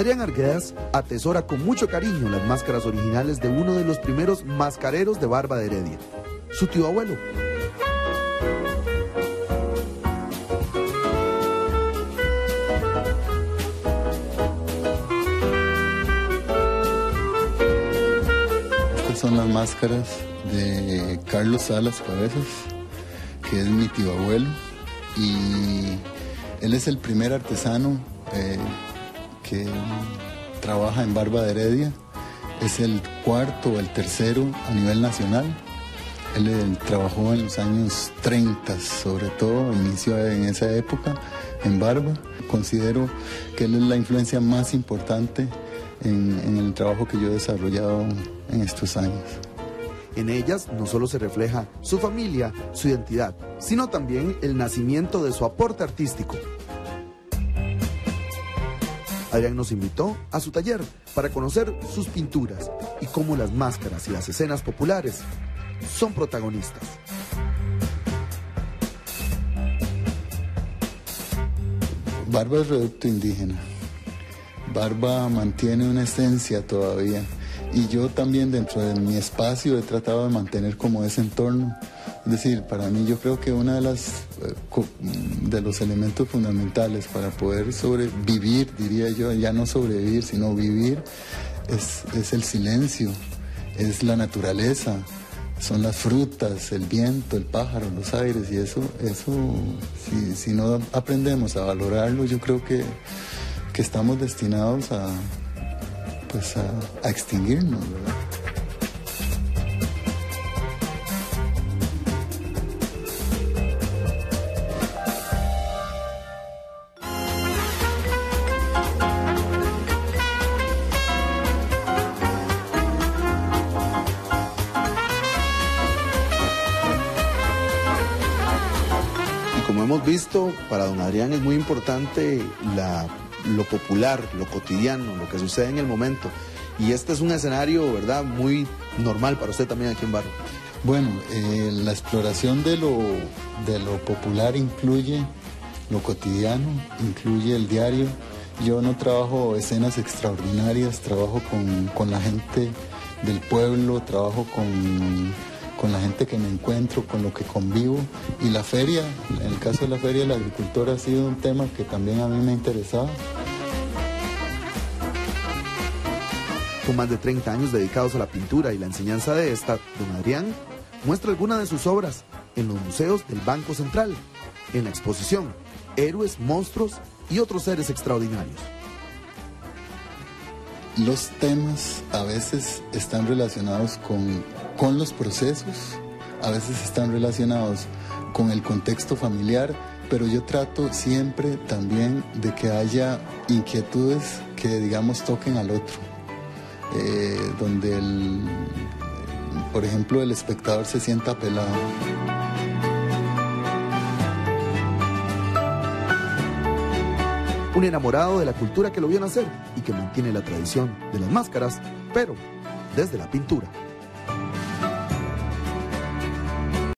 Adrián Arguedas atesora con mucho cariño las máscaras originales de uno de los primeros mascareros de Barba de Heredia, su tío abuelo. Estas son las máscaras de Carlos Salas Cabezas, que es mi tío abuelo, y él es el primer artesano eh, que trabaja en Barba de Heredia. Es el cuarto o el tercero a nivel nacional. Él, trabajó en los años 30, sobre todo, inició en esa época en Barba. Considero que él es la influencia más importante en el trabajo que yo he desarrollado en estos años. En ellas no solo se refleja su familia, su identidad, sino también el nacimiento de su aporte artístico. Adrián nos invitó a su taller para conocer sus pinturas y cómo las máscaras y las escenas populares son protagonistas. Barba es reducto indígena. Barba mantiene una esencia todavía. Y yo también dentro de mi espacio he tratado de mantener como ese entorno. Es decir, para mí yo creo que uno de, eh, de los elementos fundamentales para poder sobrevivir, diría yo, ya no sobrevivir, sino vivir, es, es el silencio, es la naturaleza, son las frutas, el viento, el pájaro, los aires, y eso, eso si, si no aprendemos a valorarlo, yo creo que, que estamos destinados a, pues a, a extinguirnos, ¿verdad? Como hemos visto, para don Adrián es muy importante la, lo popular, lo cotidiano, lo que sucede en el momento. Y este es un escenario, ¿verdad?, muy normal para usted también aquí en Barro. Bueno, eh, la exploración de lo, de lo popular incluye lo cotidiano, incluye el diario. Yo no trabajo escenas extraordinarias, trabajo con, con la gente del pueblo, trabajo con, con, la gente que me encuentro, con lo que convivo. Y la feria, en el caso de la feria del agricultor ha sido un tema que también a mí me ha interesado. Con más de 30 años dedicados a la pintura y la enseñanza de esta, don Adrián muestra algunas de sus obras en los museos del Banco Central, en la exposición Héroes, Monstruos y otros seres extraordinarios. Los temas a veces están relacionados con, con los procesos, a veces están relacionados con el contexto familiar, pero yo trato siempre también de que haya inquietudes que, digamos, toquen al otro, eh, donde, el, por ejemplo, el espectador se sienta apelado. Un enamorado de la cultura que lo vio nacer y que mantiene la tradición de las máscaras, pero desde la pintura.